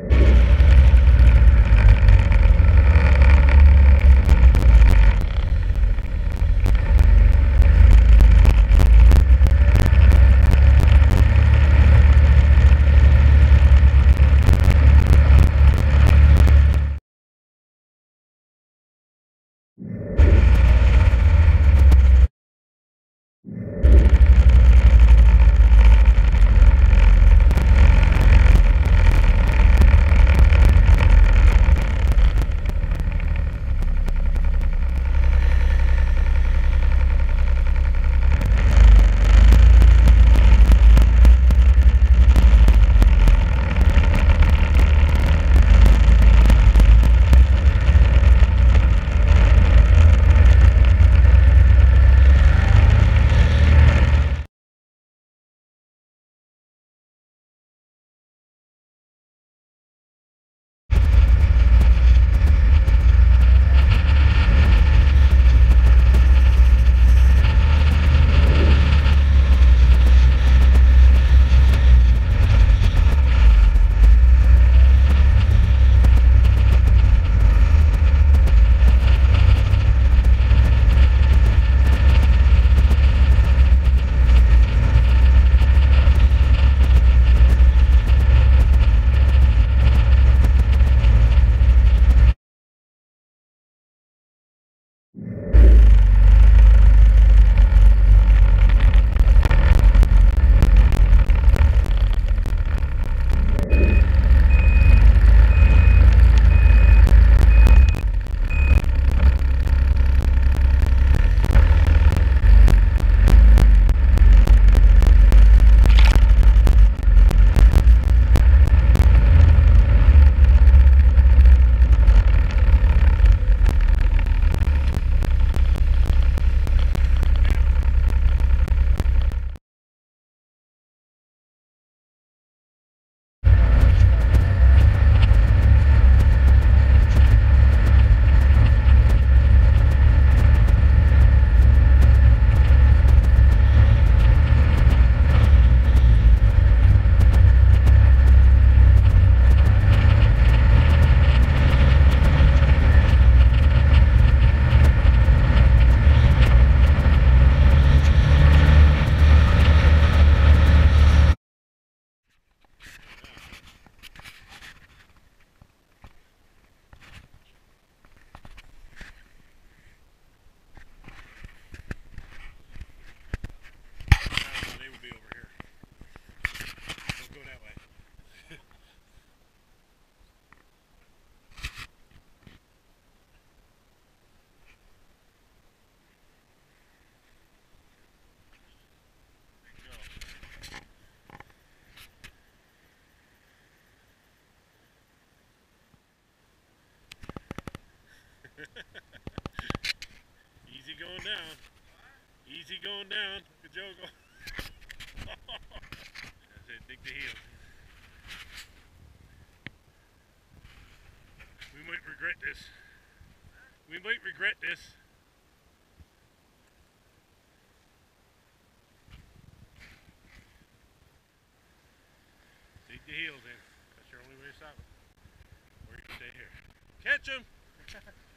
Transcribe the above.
you Easy going down. Easy going down. Good joke. That's it. Dig the heel. We might regret this. We might regret this. Dig the heels in. That's your only way to stop it. Or you stay here. Catch him!